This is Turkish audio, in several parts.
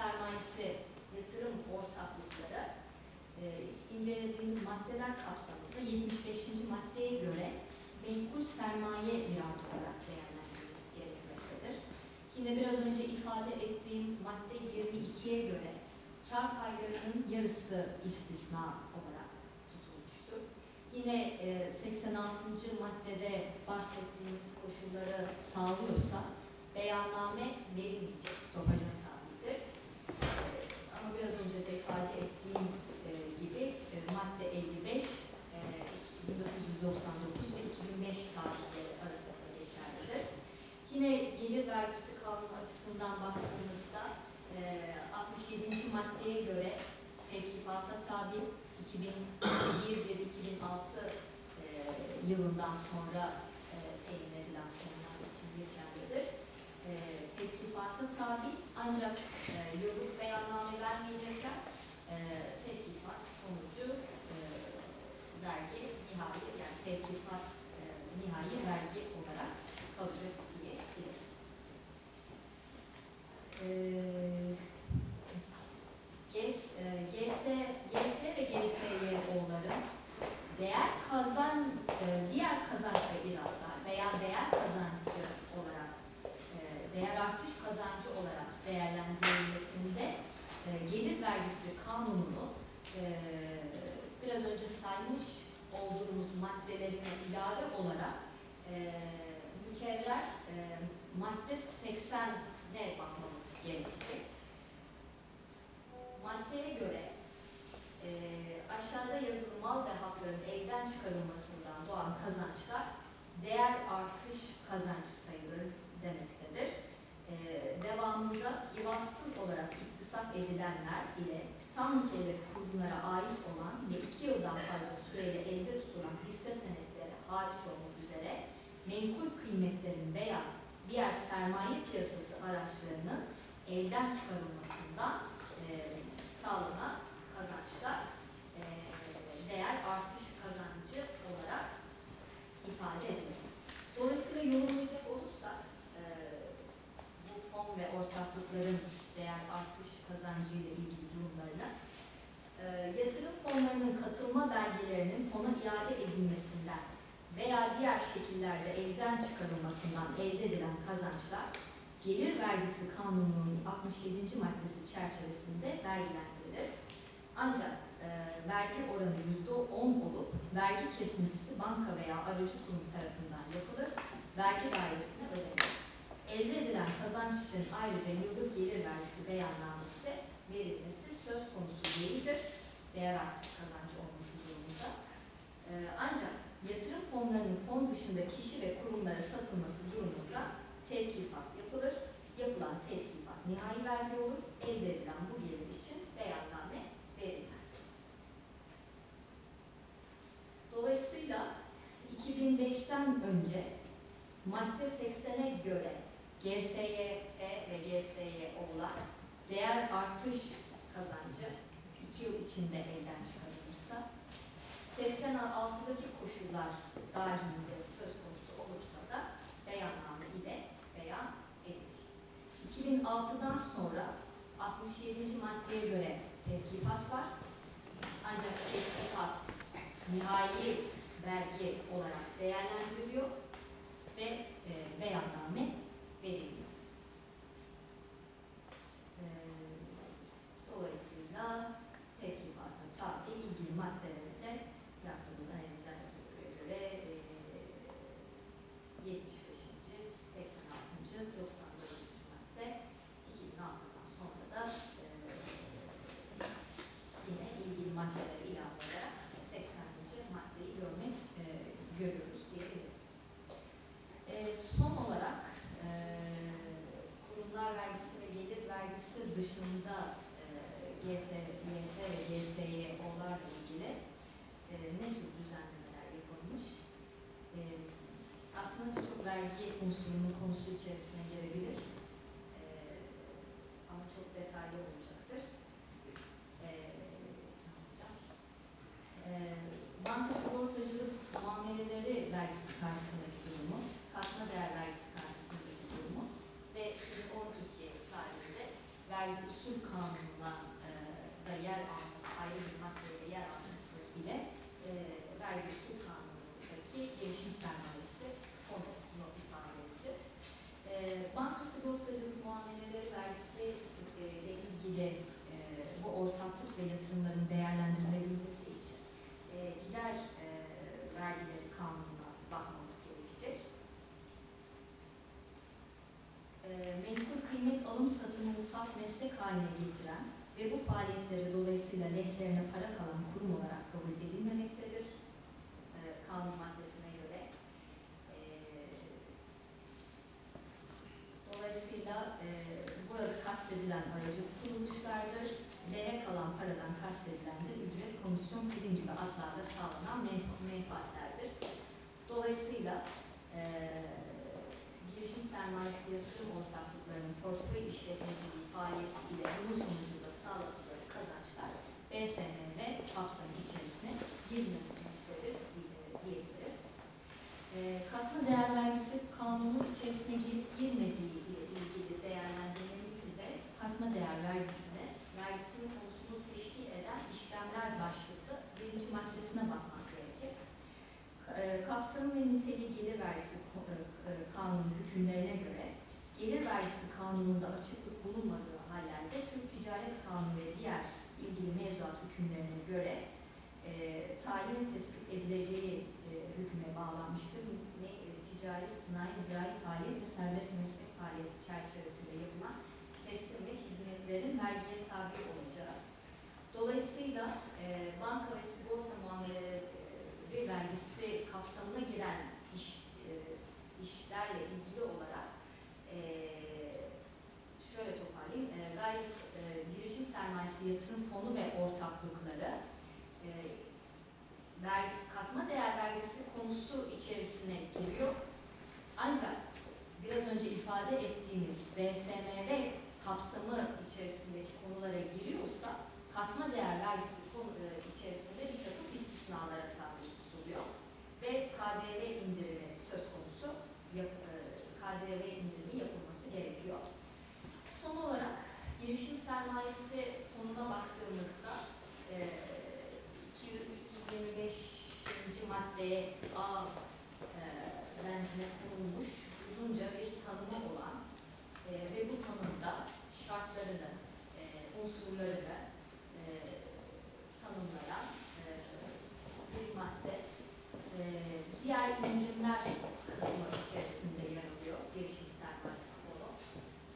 sermayesi yatırım ortaklıkları e, incelediğimiz maddeler kapsamında 75. maddeye göre menkul sermaye irat olarak değerlendirilmesi gerekmektedir. Yine biraz önce ifade ettiğim madde 22'ye göre kar paylarının yarısı istisna olarak tutulmuştur. Yine e, 86. maddede bahsettiğimiz koşulları sağlıyorsa beyanname verilmeyecek, stopaja tabidir. E, ama biraz önce de ifade ettiğim e, gibi e, madde 55 e, 1999 ve 2005 tarihleri arasında geçerlidir. Yine gelir vergisi kanunu açısından baktığımızda e, 67. maddeye göre tabi 2001-2006 e, yılından sonra e, temin edilen fonlar için geçerlidir. E, tevkifata tabi ancak e, yıllık beyanname vermeyecekler. E, tevkifat sonucu e, vergi nihai yani tevkifat e, nihai vergi olarak kalacak diyebiliriz. Ee, GS, e, ve GSYO'ların değer kazan, e, diğer kazanç ve iratlar veya değer kazancı olarak, e, değer artış kazancı olarak değerlendirilmesinde e, gelir vergisi kanununu biraz önce saymış olduğumuz maddelerine ilave olarak mükerrer madde 80'e bakmamız gerekecek. Maddeye göre aşağıda yazılı mal ve hakların elden çıkarılmasından doğan kazançlar değer artış kazancı sayılır demektedir. E, devamında ivazsız olarak iktisap edilenler ile tam mükellef kurumlara ait olan ve iki yıldan fazla süreyle elde tutulan hisse senetleri hariç olmak üzere menkul kıymetlerin veya diğer sermaye piyasası araçlarının elden çıkarılmasından e, sağlanan kazançlar değer artış kazancı olarak ifade edilir. Dolayısıyla yorumlayacak olursak e, bu fon ve ortaklıkların değer artış kazancı ile ilgili durumlarına e, yatırım fonlarının katılma belgelerinin fona iade edilmesinden veya diğer şekillerde elden çıkarılmasından elde edilen kazançlar gelir vergisi kanununun 67. maddesi çerçevesinde vergilendirilir. Ancak e, vergi oranı %10 olup vergi kesintisi banka veya aracı kurum tarafından yapılır, vergi dairesine ödenir. Elde edilen kazanç için ayrıca yıllık gelir vergisi beyannamesi verilmesi söz konusu değildir. Değer artış kazancı olması durumunda. E, ancak yatırım fonlarının fon dışında kişi ve kurumlara satılması durumunda tevkifat yapılır. Yapılan tevkifat nihai vergi olur. Elde edilen bu gelir için beyanname verilmez. Dolayısıyla 2005'ten önce madde 80'e göre GSYP ve GSYO'lar değer artış kazancı 2 yıl içinde elden çıkarılırsa 86'daki koşullar dahilinde söz konusu olursa da beyanname ile beyan edilir. 2006'dan sonra 67. maddeye göre tevkifat var. Ancak tevkifat nihai vergi olarak değerlendiriliyor ve e, beyanname veriliyor. E, dolayısıyla tevkifata tabi ilgili maddelere de yaptığımız analizlere göre e, 75. 86. 94. madde 2006'dan sonra da e, yine ilgili maddelere ilave olarak 80. maddeyi görmek e, görüyoruz diyebiliriz. E, son olarak e, kurumlar vergisi ve gelir vergisi dışında e, GSYF ve GSYO'larla ilgili e, ne tür düzenlemeler yapılmış? E, aslında birçok vergi unsurunun konusu içerisine girebilir. E, ama çok detaylı olacaktır. E. E, banka sigortacılık muameleleri vergisi karşısındaki durumu, katma değer vergisi karşısındaki durumu ve 2012 tarihinde vergi usul kanununa e, da yer alması, ayrı bir maddede yer alması ile e, vergi usul kanunundaki gelişim sermayesi. E, banka sigortacılık muameleleri vergisi e, ile ilgili e, bu ortaklık ve yatırımların değerlendirilebilmesi için e, gider vergileri kanununa bakmamız gerekecek. Menkul kıymet alım satımı mutlak meslek haline getiren ve bu faaliyetlere dolayısıyla lehlerine para kalan kurum olarak kabul edilmemektedir. E, kanun maddesine göre. E, dolayısıyla e, burada kastedilen aracı kuruluşlardır. Lehe kalan paradan kastedilen de ücret, gibi adlarla sağlanan menfa- menfaatlerdir. Dolayısıyla e, girişim sermayesi yatırım ortaklıklarının portföy işletmeciliği faaliyeti ile bunun sonucunda sağladıkları kazançlar BSMV kapsamı içerisine girmemektedir diye- diyebiliriz. E, katma değer vergisi kanunu içerisine girip girmediği ile ilgili değerlendirmemiz de katma değer vergisine, vergisinin konusunu teşkil eden işlemler başlıklı birinci maddesine bakmak gerekir. Ka- e, Niteliği gelir vergisi e, e, kanunu hükümlerine göre gelir vergisi kanununda açıklık bulunmadığı hallerde Türk Ticaret Kanunu ve diğer ilgili mevzuat hükümlerine göre e, tayin ve tespit edileceği e, hüküme bağlanmıştır. Ne, e, ticari, sanayi, zirai faaliyet ve serbest meslek faaliyeti çerçevesinde yapılan teslim ve hizmetlerin vergiye tabi olacağı. Dolayısıyla e, banka ve sigorta muameleleri vergisi kapsamına giren iş e, işlerle ilgili olarak e, şöyle toparlayayım. E, gayri e, girişim sermayesi yatırım fonu ve ortaklıkları e, ver, katma değer vergisi konusu içerisine giriyor. Ancak biraz önce ifade ettiğimiz BSMV kapsamı içerisindeki konulara giriyorsa katma değer vergisi konu, e, içerisinde bir takım istisnalara tabi KDV indirimi söz konusu yap, e, KDV indirimi yapılması gerekiyor. Son olarak girişim sermayesi fonuna baktığımızda e, 325. maddeye A e, bendine konulmuş uzunca bir tanımı olan e, ve bu tanımda şartlarını, e, unsurlarını e, tanımlayan e, bir madde. E, diğer indirimler kısmı içerisinde yer alıyor girişim sermayesi fonu.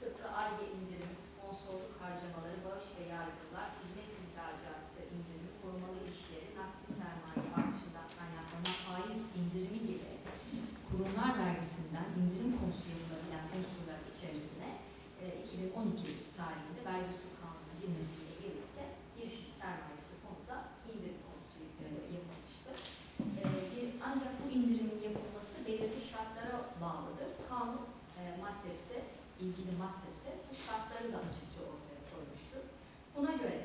Tıpkı ARGE indirimi, sponsorluk harcamaları, bağış ve yardımlar, hizmet ihracatı indirimi, korumalı işleri, nakdi sermaye artışından kaynaklanan faiz indirimi gibi kurumlar vergisinden indirim konusu yapılabilen unsurlar içerisine e, 2012 tarihinde vergi usul kanunu girmesiyle birlikte girişim sermayesi fonunda indirim konusu e, yapılmıştır. E, ancak bu indirimin yapılması belirli şartlara bağlıdır. Kanun e, maddesi, ilgili maddesi bu şartları da açıkça ortaya koymuştur. Buna göre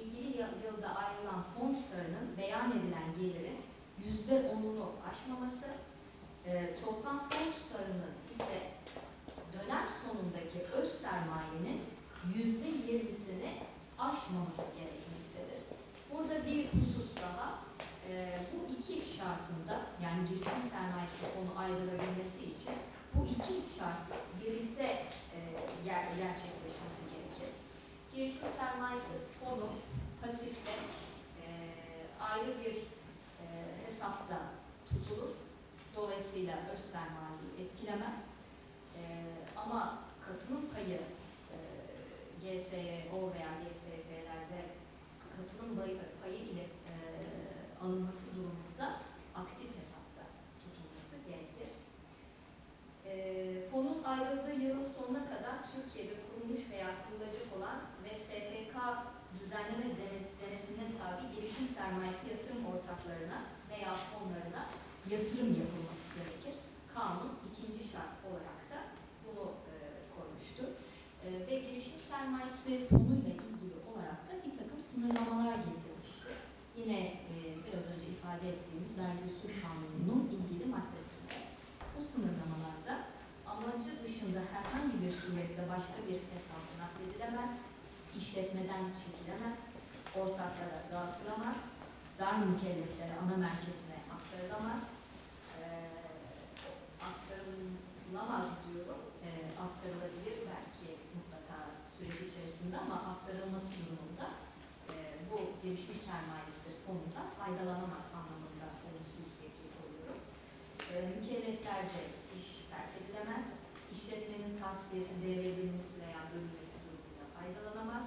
ilgili yıl- yılda ayrılan fon tutarının beyan edilen gelirin yüzde onunu aşmaması, e, toplam fon tutarının ise dönem sonundaki öz sermayenin yüzde yirmisini aşmaması gerekmektedir. Burada bir husus daha, e, bu iki şartında yani girişim sermayesi fonu ayrılabilmesi için bu iki şart birlikte e, ger- gerçekleşmesi gerekir. Girişim sermayesi fonu pasifte e, ayrı bir e, hesapta tutulur. Dolayısıyla öz sermayeyi etkilemez. E, ama katılım payı e, GSO veya GSF'lerde katılım payı, payı ile e, alınması durumunda aktif hesapta tutulması gerekir. E, fonun ayrıldığı yılın sonuna kadar Türkiye'de kurulmuş veya kurulacak olan ve SPK düzenleme denet- denetimine tabi girişim sermayesi yatırım ortaklarına veya fonlarına yatırım yapılması gerekir. Kanun ikinci şart olarak da bunu e, koymuştur. E, ve girişim sermayesi fonuyla ilgili olarak da bir takım sınırlamalar getirmiştir. Yine e, biraz önce ifade ettiğimiz vergi usul kanununun ilgili maddesinde. Bu sınırlamalarda amacı dışında herhangi bir surette başka bir hesap nakledilemez, işletmeden çekilemez, ortaklara dağıtılamaz, dar mükelleflere ana merkezine aktarılamaz, e, aktarılamaz diyorum, e, aktarılabilir belki mutlaka süreç içerisinde ama aktarılması durumunda e, bu gelişmiş sermayesi fonundan faydalanamaz anlamında olumsuz bir oluyorum. E, mükelleflerce iş terk edilemez, işletmenin tavsiyesi devredilmesi veya bölünmesi durumunda faydalanamaz,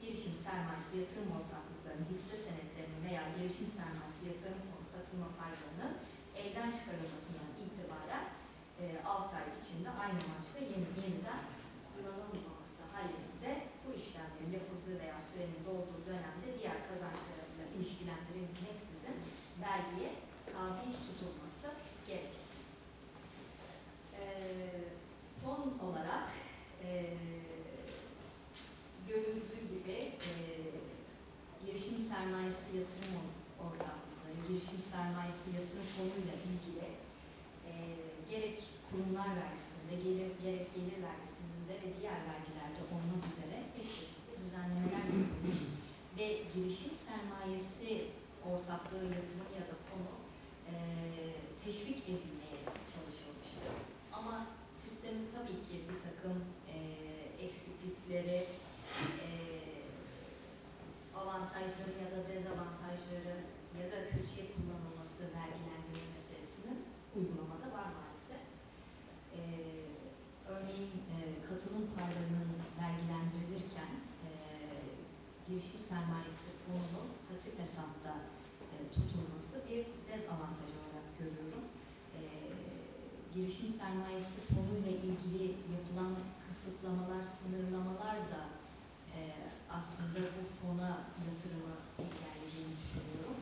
girişim sermayesi yatırım ortaklıklarının hisse senetlerinin veya girişim sermayesi yatırım katılma paylarının elden çıkarılmasından itibaren e, 6 ay içinde aynı amaçla yeni, yeniden kullanılmaması halinde bu işlemlerin yapıldığı veya sürenin dolduğu dönemde diğer kazançlarıyla ilişkilendirilmeksizin vergiye tabi tutulması gerekir. E, son olarak e, görüldüğü gibi e, girişim sermayesi yatırım ortaklıkları, girişim sermayesi yatırım fonuyla ilgili e, gerek kurumlar vergisinde, gelir, gerek gelir vergisinde ve diğer vergilerde olmak üzere pek çeşitli düzenlemeler yapılmış ve girişim sermayesi ortaklığı yatırım ya da fonu e, teşvik edilmeye çalışılmıştır. Ama sistemin tabii ki bir takım e, eksiklikleri, e, avantajları ya da dezavantajları ya da kötüye kullanılması vergilendirme meselesinin uygulamada var maalesef. E, örneğin e, katılım paylarının vergilendirilirken e, girişim sermayesi fonunun pasif hesapta e, tutulması bir dezavantaj olarak görüyorum. E, girişim sermayesi fonuyla ilgili yapılan kısıtlamalar, sınırlamalar da e, aslında bu fona yatırımı engelleyeceğini düşünüyorum.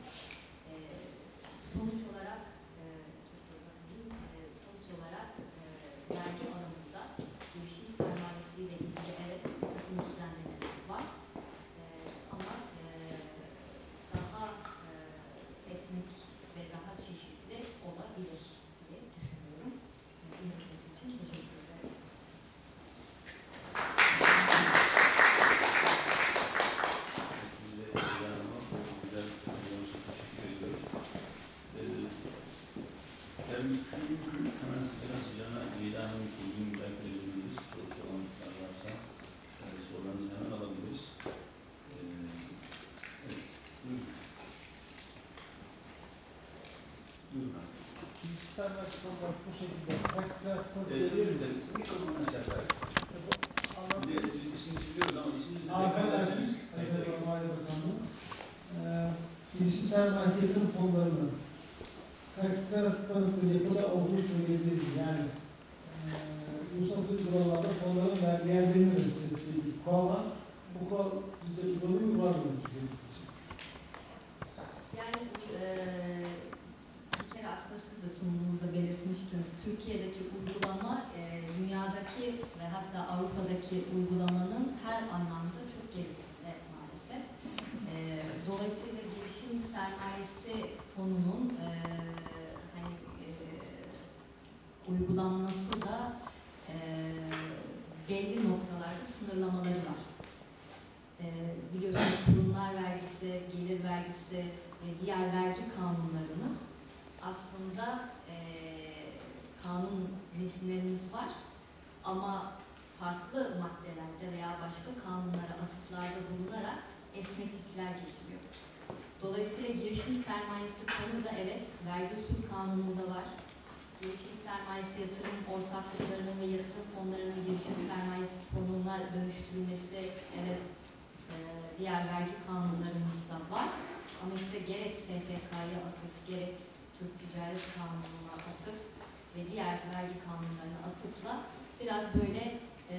Sonuç olarak e, e, sonuç olarak e, vergi alanında girişim sermayesiyle ilgili evet bir takım düzenlemeler var. E, ama e, daha e, esnek ve daha çeşitli olabilir diye düşünüyorum. Dinlediğiniz için teşekkür ederim. Bize Leyla Hanım'a bu güzel sunumlar için teşekkür ediyoruz. Ee, ben şu hemen sıcağına sıcağına Leyla Hanım'ın ilgini müzakere edebiliriz. Sorusu olanlar varsa e, sorularınızı hemen alabiliriz. Ee, evet, buyurun. Buyurun abi. Bilgisayar versiyonlar bu şekilde ters transport Ee. Bir- Biz isminizi biliyoruz ama isminizi Hakan Ertürk, ve Maliye Bakanlığı. Ee, girişim sermayesi yatırım fonlarının bir yapıda olduğu söyleyebiliriz. Yani e, uluslararası uygulamalarda fonların vergilendirilmemesi diye bir kural var. Bu kural bizde uygulanıyor mu var mı hatta Avrupa'daki uygulamanın her anlamda çok gerisinde maalesef. Eee, dolayısıyla girişim sermayesi fonunun eee, hani eee, uygulanması da eee, belli noktalarda sınırlamaları var. Eee, biliyorsunuz kurumlar vergisi, gelir vergisi ve diğer vergi kanunlarımız aslında eee, kanun metinlerimiz var ama farklı maddelerde veya başka kanunlara atıflarda bulunarak esneklikler getiriyor. Dolayısıyla girişim sermayesi fonu da evet vergi usul kanununda var. Girişim sermayesi yatırım ortaklıklarının ve yatırım fonlarının girişim sermayesi fonuna dönüştürülmesi evet eee, diğer vergi kanunlarımızda var. Ama işte gerek SPK'ya atıf, gerek Türk Ticaret Kanunu'na atıf ve diğer vergi kanunlarına atıfla biraz böyle e,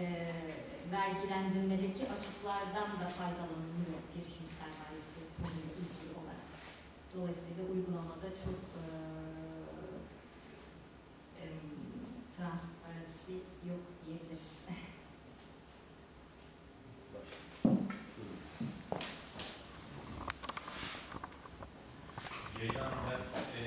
vergilendirmedeki açıklardan da faydalanılıyor girişim sermayesi konuyla ilgili olarak. Dolayısıyla uygulamada çok e, e, transparency yok diyebiliriz. Ceylan ben e,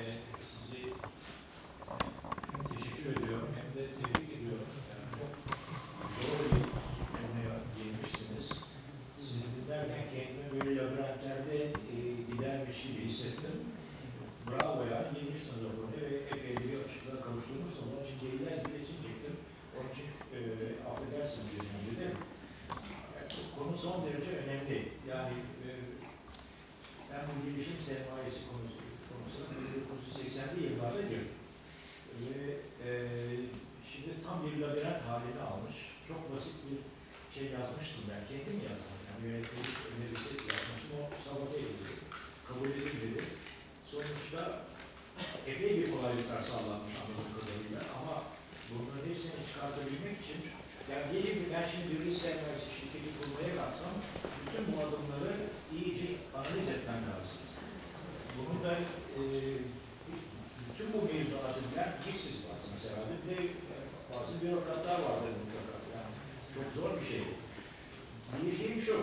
eksiksiz varsınız herhalde. Bir de bazı bürokratlar vardır mutlaka. Yani çok zor bir şey. Diyeceğim şu,